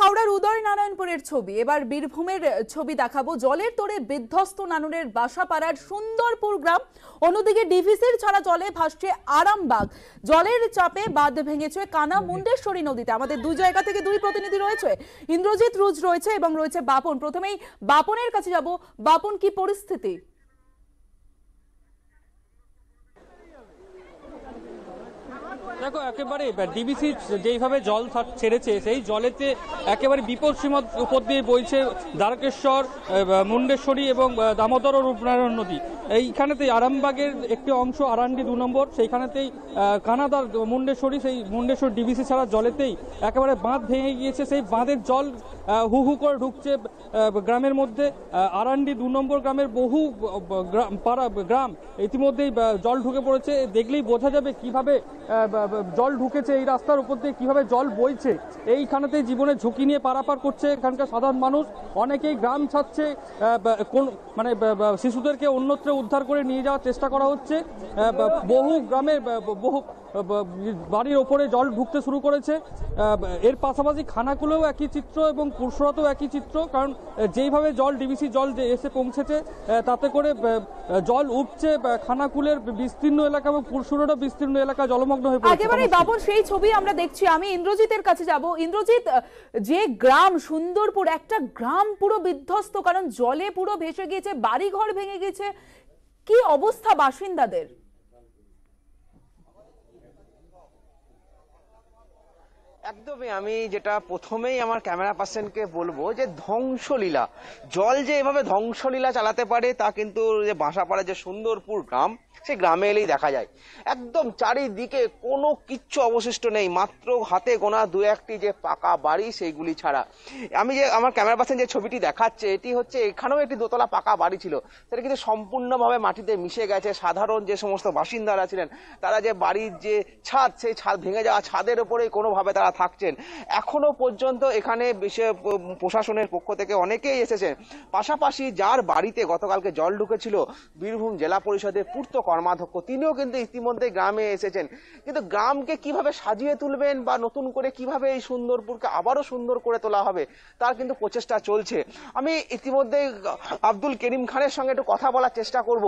হাওড়ার উদয় নারায়ণপুরের ছবি। এবার বীরভূমের ছবি দেখাবো। জলের তোড়ে বিধ্বস্ত নানুরের বাসাপাড়ার সুন্দরপুর গ্রাম। অন্যদিকে ডিভিসির ছাড়া জলে ভাসছে আরামবাগ। জলের চাপে বাঁধ ভেঙেছে কানা মুন্ডেশ্বরী নদীতে। আমাদের দুই জায়গা থেকে দুই প্রতিনিধি রয়েছে। ইন্দ্রজিৎ রুজ রয়েছে এবং রয়েছে বাপন। প্রথমেই বাপনের কাছে যাব। বাপন, কি পরিস্থিতি? দেখো, একেবারে ডিবিসি যেইভাবে জল ছেড়েছে, সেই জলেতে একেবারে বিপদ সীমার উপর দিয়ে বইছে দ্বারকেশ্বর মুন্ডেশ্বরী এবং দামোদর ও রূপনারায়ণ নদী। এইখানেতেই আরামবাগের একটি অংশ, আরান্ডি দু নম্বর, সেইখানেতেই কানাদার মুন্ডেশ্বরী, সেই মুন্ডেশ্বর ডিবিসি ছাড়া জলেতেই একেবারে বাঁধ ভেঙে গিয়েছে। সেই বাঁধের জল হু হু করে ঢুকছে গ্রামের মধ্যে। আরান্ডি দু নম্বর গ্রামের বহু গ্রাম- পাড়া, গ্রাম ইতিমধ্যেই জল ঢুকে পড়েছে। দেখলেই বোঝা যাবে কীভাবে জল ঢুকেছে এই রাস্তার উপর দিয়ে কীভাবে জল বইছে এইখানেতে জীবনের ঝুঁকি নিয়ে পারাপার করছে এখানকার সাধারণ মানুষ। অনেকেই গ্রাম ছাড়ছে কোন মানে শিশুদেরকে অন্যত্র উদ্ধার করে নিয়ে যাওয়ার চেষ্টা করা হচ্ছে। বহু গ্রামে বা- বা- বহু বাড়ির ওপরে জল ঢুকতে শুরু করেছে। এর পাশাপাশি খানাকুলেও একই চিত্র এবং পুরসরাতেও একই চিত্র কারণ যেইভাবে জল ডিবিসি জল যে এসে পৌঁছেছে তাতে করে জল উঠছে খানাকুলের বিস্তীর্ণ এলাকা এবং পুরসুরেরও বিস্তীর্ণ এলাকা জলমগ্ন হয়ে পড়েছে। একেবারে বাপন সেই ছবি আমরা দেখছি। আমি ইন্দ্রজিতের কাছে যাব। ইন্দ্রজিৎ যে গ্রাম সুন্দরপুর একটা গ্রাম পুরো বিধ্বস্ত কারণ জলে পুরো ভেসে গিয়েছে বাড়িঘর ভেঙে গেছে কি অবস্থা বাসিন্দাদের? একদমই আমি যেটা প্রথমেই আমার ক্যামেরা পার্সনকে বলব যে ধ্বংসলীলা। জল যে এভাবে ধ্বংসলীলা চালাতে পারে, তা কিন্তু যে বাসাপাড়া যে সুন্দরপুর গ্রাম সেই গ্রামে এলেই দেখা যায়। একদম চারিদিকে কোনো কিচ্ছু অবশিষ্ট নেই, মাত্র হাতে গোনা দু একটি যে পাকা বাড়ি সেইগুলি ছাড়া। আমি যে আমার ক্যামেরা পার্সন যে ছবিটি দেখাচ্ছে, এটি হচ্ছে এখানেও একটি দোতলা পাকা বাড়ি ছিল। সেটা কিন্তু সম্পূর্ণভাবে মাটিতে মিশে গেছে। সাধারণ যে সমস্ত বাসিন্দারা ছিলেন, তারা যে বাড়ির যে ছাদ, সেই ছাদ ভেঙে যাওয়া ছাদের উপরেই কোনোভাবে তারা থাকছেন। এখনও পর্যন্ত এখানে প্রশাসনের পক্ষ থেকে অনেকেই এসেছেন। পাশাপাশি যার বাড়িতে গতকালকে জল ঢুকেছিল, বীরভূম জেলা পরিষদের পূর্ত কর্মাধ্যক্ষ তিনিও কিন্তু ইতিমধ্যে গ্রামে এসেছেন। কিন্তু গ্রামকে কীভাবে সাজিয়ে তুলবেন বা নতুন করে কীভাবে এই সুন্দরপুরকে আবারও সুন্দর করে তোলা হবে, তার কিন্তু প্রচেষ্টা চলছে। আমি ইতিমধ্যে আব্দুল করিম খানের সঙ্গে একটু কথা বলার চেষ্টা করব।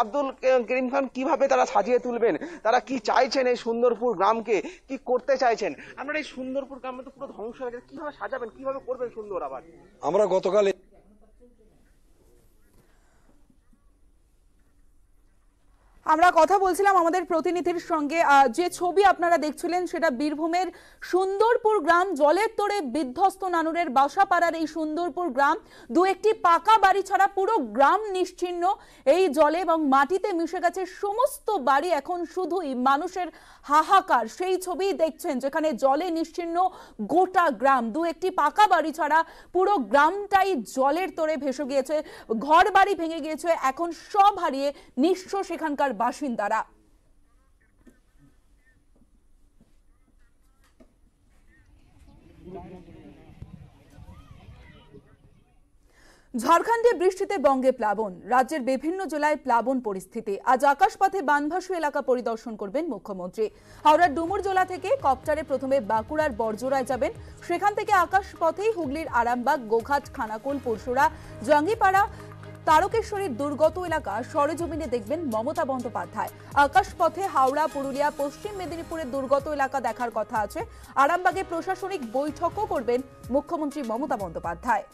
আব্দুল করিম খান কীভাবে তারা সাজিয়ে তুলবেন? তারা কি চাইছেন এই সুন্দরপুর গ্রামকে? কি করতে চাইছেন? আপনারা এই সুন্দরপুর গ্রামে তো পুরো ধ্বংস হয়ে গেছে। কীভাবে সাজাবেন? কীভাবে করবেন সুন্দর আবার? আমরা গতকাল আমরা কথা বলছিলাম আমাদের প্রতিনিধির সঙ্গে যে ছবি আপনারা দেখছিলেন সেটা বীরভূমের সুন্দরপুর গ্রাম, জলের তোড়ে বিধ্বস্ত নানুরের বাসাপাড়ার এই সুন্দরপুর গ্রাম। দু একটি পাকা বাড়ি ছাড়া পুরো গ্রাম নিশ্চিহ্ন এই জলে এবং মাটিতে মিশে গেছে সমস্ত বাড়ি, এখন শুধুই মানুষের হাহাকার। সেই ছবি দেখছেন যেখানে জলে নিশ্চিহ্ন গোটা গ্রাম। দু একটি পাকা বাড়ি ছাড়া পুরো গ্রামটাই জলের তোড়ে ভেসে গিয়েছে। ঘর বাড়ি ভেঙে গিয়েছে, এখন সব হারিয়ে নিঃস্ব সেখানকার বাসিন্দারা। ঝাড়খণ্ডে বৃষ্টিতে বঙ্গে প্লাবন, রাজ্যের বিভিন্ন জেলায় প্লাবন পরিস্থিতি। আজ আকাশপথে বানভাসু এলাকা পরিদর্শন করবেন মুখ্যমন্ত্রী। হাওড়ার ডুমুর জেলা থেকে কপ্টারে প্রথমে বাঁকুড়ার বর্জরায় যাবেন। সেখান থেকে আকাশপথেই হুগলির আরামবাগ, গোঘাট, খানাকুল, পরশুরা, জঙ্গিপাড়া তারকেশ্বরের দুর্গত এলাকা সরেজমিনে দেখবেন মমতা বন্দ্যোপাধ্যায়। আকাশপথে হাওড়া, পুরুলিয়া, পশ্চিম মেদিনীপুরের দুর্গত এলাকা দেখার কথা আছে। আরামবাগে প্রশাসনিক বৈঠকও করবেন মুখ্যমন্ত্রী মমতা বন্দ্যোপাধ্যায়।